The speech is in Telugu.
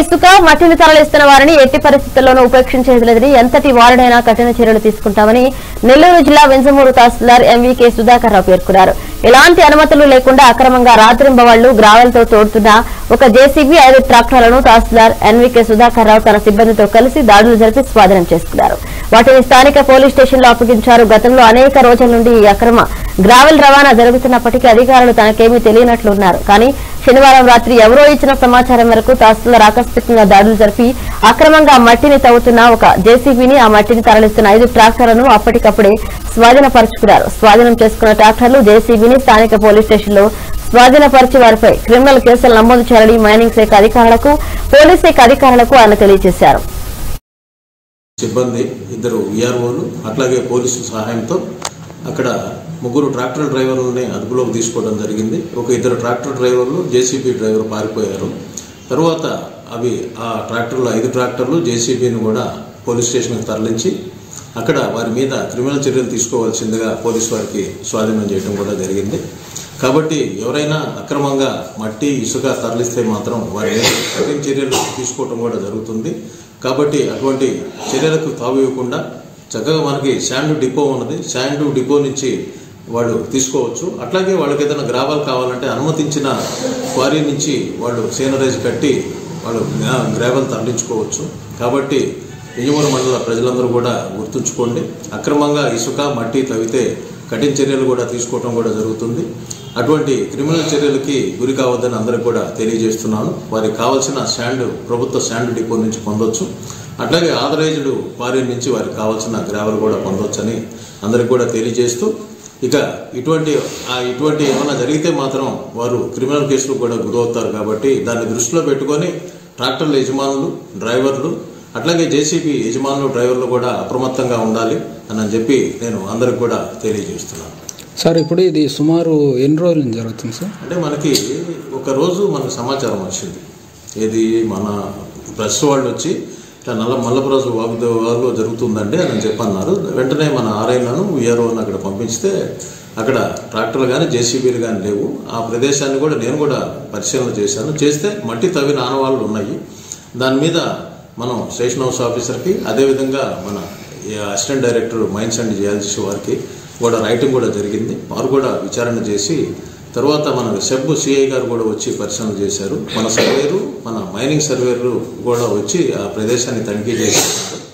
ఇసుక మట్టిని తరలిస్తున్న వారిని ఎట్టి పరిస్థితుల్లోనూ ఉపేక్షించేది ఎంతటి వారినైనా కఠిన చర్యలు తీసుకుంటామని నెల్లూరు జిల్లా వెంజమూరు తహసీల్దార్ ఎంవీకే సుధాకర్ రావు పేర్కొన్నారు. ఎలాంటి అనుమతులు లేకుండా అక్రమంగా రాత్రింబవళ్ళు గ్రావెల్తో తోడుతున్న ఒక జేసీబీ ఐదు ట్రాక్టర్లను తహసీల్దార్ ఎన్వీకే సుధాకర్ రావు తన సిబ్బందితో కలిసి దాడులు జరిపి స్వాధీనం చేసుకున్నారు. వాటిని స్థానిక పోలీస్ స్టేషన్లో అప్పగించారు. గతంలో అనేక రోజుల నుండి ఈ అక్రమ గ్రావెల్ రవాణా జరుగుతున్నప్పటికీ అధికారులు తనకేమీ తెలియనట్లున్నారు. కానీ శనివారం రాత్రి ఎవరో ఇచ్చిన సమాచారం మేరకు తహసీల్దార్ ఆకస్మికంగా దాడులు జరిపి అక్రమంగా మట్టిని తవ్వుతున్న ఒక జేసీబీని ఆ మట్టిని తరలిస్తున్న ఐదు ట్రాక్టర్లను అప్పటికప్పుడే స్వాధీనపరుచుకున్నారు. స్వాధీనం చేసుకున్న ట్రాక్టర్లు జేసీబీని స్థానిక పోలీస్ స్టేషన్లో స్వాధీనపరిచి వారిపై క్రిమినల్ కేసులు నమోదు చేయాలని మైనింగ్ శాఖ అధికారులకు పోలీస్ శాఖ అధికారులకు ఆయన తెలియజేశారు. సిబ్బంది ఇద్దరు విఆర్ఓలు అట్లాగే పోలీసుల సహాయంతో అక్కడ ముగ్గురు ట్రాక్టర్ డ్రైవర్లని అదుపులోకి తీసుకోవడం జరిగింది. ఒక ఇద్దరు ట్రాక్టర్ డ్రైవర్లు జేసీబీ డ్రైవర్ పారిపోయారు. తర్వాత అవి ఆ ట్రాక్టర్లు ఐదు ట్రాక్టర్లు జేసీబీని కూడా పోలీస్ స్టేషన్కి తరలించి అక్కడ వారి మీద క్రిమినల్ చర్యలు తీసుకోవాల్సిందిగా పోలీసు వారికి స్వాధీనం చేయడం కూడా జరిగింది. కాబట్టి ఎవరైనా అక్రమంగా మట్టి ఇసుక తరలిస్తే మాత్రం వారి కఠిన చర్యలు తీసుకోవడం కూడా జరుగుతుంది. కాబట్టి అటువంటి చర్యలకు తావివ్వకుండా చక్కగా మనకి శాండ్ డిపో ఉన్నది. శాండ్ డిపో నుంచి వాళ్ళు తీసుకోవచ్చు. అట్లాగే వాళ్ళకి ఏదైనా గ్రావాలు కావాలంటే అనుమతించిన క్వారీ నుంచి వాళ్ళు సీనరైజ్ కట్టి వాళ్ళు గ్రావెల్ తరలించుకోవచ్చు. కాబట్టి నిజమూరు మండల ప్రజలందరూ కూడా గుర్తుంచుకోండి. అక్రమంగా ఇసుక మట్టి తవ్వితే కఠిన చర్యలు కూడా తీసుకోవడం కూడా జరుగుతుంది. అటువంటి క్రిమినల్ చర్యలకి గురి కావద్దని అందరికి కూడా తెలియజేస్తున్నాను. వారికి కావాల్సిన శాండ్ ప్రభుత్వ శాండ్ డిపో నుంచి పొందొచ్చు. అట్లాగే ఆథరైజ్డ్ క్వారీ నుంచి వారికి కావాల్సిన గ్రావెల్ కూడా పొందొచ్చని అందరికి కూడా తెలియజేస్తూ ఇక ఇటువంటి ఇటువంటి ఏమైనా జరిగితే మాత్రం వారు క్రిమినల్ కేసులు కూడా గురవుతారు కాబట్టి దాన్ని దృష్టిలో పెట్టుకొని ట్రాక్టర్ల యజమానులు డ్రైవర్లు అట్లాగే జేసీబీ యజమానులు డ్రైవర్లు కూడా అప్రమత్తంగా ఉండాలి అని చెప్పి నేను అందరికి కూడా తెలియజేస్తున్నాను. సార్ ఇప్పుడు ఇది సుమారు ఎన్ని రోజుల జరుగుతుంది సార్? అంటే మనకి ఒక రోజు మనకు సమాచారం వచ్చింది. ఏది మన ప్రెస్ వాళ్ళు వచ్చి ఇట్లా నల్ల మల్లపురాజు వాగులో జరుగుతుందండి అని చెప్పన్నారు. వెంటనే మన ఆర్ఐలను విఆర్ఓను అక్కడ పంపిస్తే అక్కడ ట్రాక్టర్లు కానీ జేసీబీలు కానీ లేవు. ఆ ప్రదేశాన్ని కూడా నేను కూడా పరిశీలన చేశాను. చేస్తే మట్టి తవ్విన ఆనవాళ్ళు ఉన్నాయి. దాని మీద మనం స్టేషన్ హౌస్ ఆఫీసర్కి అదేవిధంగా మన అసిస్టెంట్ డైరెక్టర్ మైన్స్ అండ్ చేయాల్సిన వారికి కూడా రైటింగ్ కూడా జరిగింది. వారు కూడా విచారణ చేసి తర్వాత మన సెబ్ సిఐ గారు కూడా వచ్చి పరిశీలన చేశారు. మన సర్వేరు మన మైనింగ్ సర్వేరు కూడా వచ్చి ఆ ప్రదేశాన్ని తనిఖీ చేశారు.